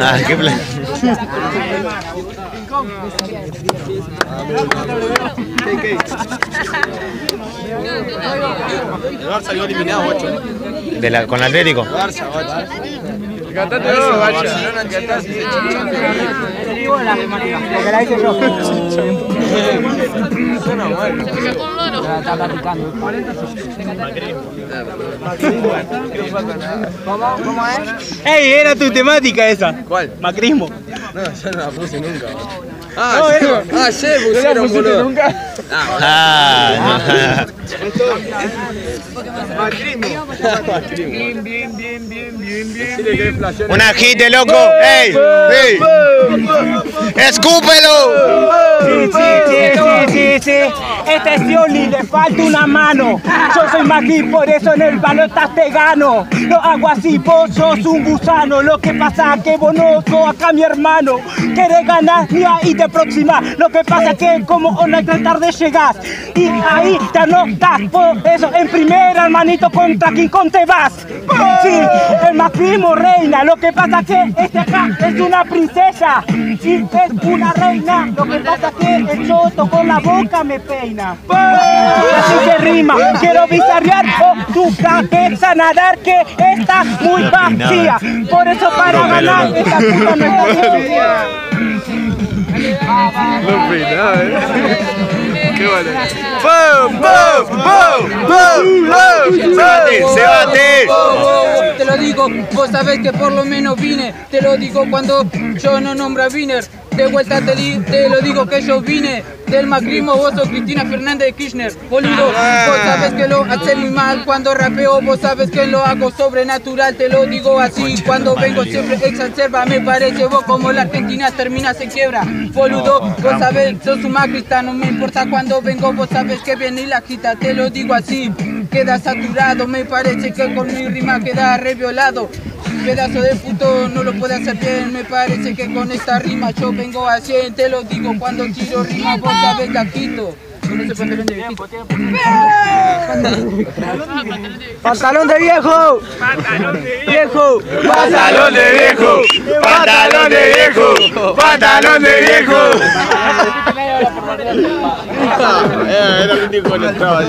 Ah, qué plan. El Barça salió eliminado 8. De la, con el Atlético. Barça, 8. Cantate vos, Bacha. Porque la hice yo. Está platicando. ¿Cómo? ¿Cómo es? ¡Ey! Era tu temática esa. ¿Cuál? Macrismo. No, yo no la puse nunca. Ah, ah, ayer ¿No pusieron, pusiste boludo. nunca? Ah, Bien, bien, bien, bien, bien, bien. Un agite, loco. ¡Ey! ¡Ey! ¡Escúpelo! Sí. Este es Scioli, le falta una mano. Yo soy Macri, por eso en el balotas te gano. Lo hago así, vos sos un gusano. Lo que pasa que vos no sos acá mi hermano. Querés ganar y ahí te aproximás. Lo que pasa que como online tarde llegás. Y ahí te anotas. Por eso en primera, hermanito, contra quien con te vas. Sí, el macrismo reina. Lo que pasa que este acá es una princesa. Sí, es una reina. Lo que pasa que el choto con la boca me peina. Así que rima. Quiero bizarrear o tu cabeza nadar que está muy vacía. Por eso para ganar esta puta no está eh. Qué bueno. ¡Bum, bum, bum, bum, bum! ¡Se bate, se bate! Te lo digo, vos sabés que por lo menos vine. Te lo digo cuando yo no nombro a Wiener. De vuelta te, di- te lo digo que yo vine del macrismo, vos sos Cristina Fernández de Kirchner. Boludo, vos sabés que lo haces muy mal cuando rapeo, vos sabés que lo hago sobrenatural. Te lo digo así, cuando vengo siempre exacerba. Me parece vos como la Argentina terminas en quiebra. Boludo, vos sabés, sos un macrista, no me importa cuando vengo, vos sabés que viene y la quita. Te lo digo así, queda saturado. Me parece que con mi rima queda reviolado. Pedazo de puto no lo puede hacer bien, me parece que con esta rima yo vengo a 100, te lo digo cuando tiro rima sabés la quito. Con ese pantalón de viejito. ¡Pantalón de viejo! ¡Viejo! ¡Pantalón de viejo! ¡Pantalón de viejo! ¡Pantalón de viejo! Era el único que estaba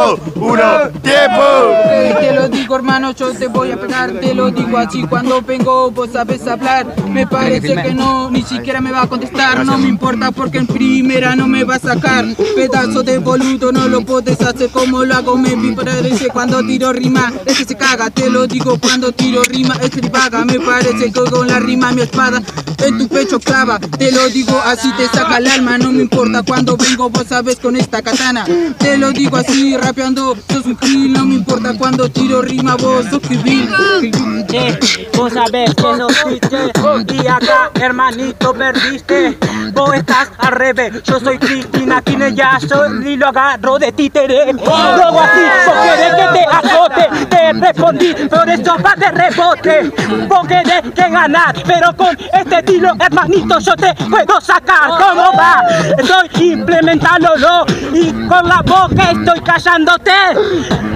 así. ¡Bum, bum! ¡Dos, uno, tiempo! Ok, te lo digo hermano, yo te voy a pegar, te lo digo así. Cuando vengo vos sabes hablar, me parece que no, ni siquiera me va a contestar, no me importa porque en primera no me va a sacar, pedazo de boludo no lo puedes hacer como lo hago, me parece cuando tiro rima, es se caga, te lo digo cuando tiro rima, es que paga, me parece que con la rima mi espada en tu pecho clava, te lo digo así te saca el alma, no me importa cuando vengo vos sabes con esta katana, te lo digo así rapeando, sos un kill, no me importa cuando tiro rima vos sos kill. Che, vos sabés que no fuiste Y acá, hermanito, perdiste Vos estás al revés Yo soy Cristina soy y lo agarro de títere Luego así, vos querés que te azote Te respondí, por eso va de rebote Vos querés que ganar Pero con este estilo, hermanito, yo te puedo sacar ¿Cómo va? Estoy implementándolo con la boca estoy callándote.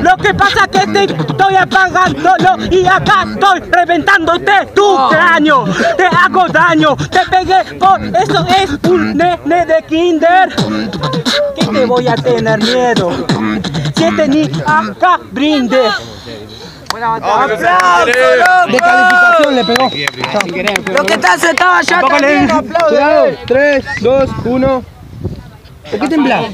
Lo que pasa que te estoy apagándolo Y acá estoy reventándote tu cráneo. Te hago daño, te pegué por eso. Es un nene de kinder. ¿Qué te voy a tener miedo? Si este ni acá brinde. De calificación le pegó. Lo que está sentado allá Cuidado. 3, 2, 1. ¿Por qué temblás?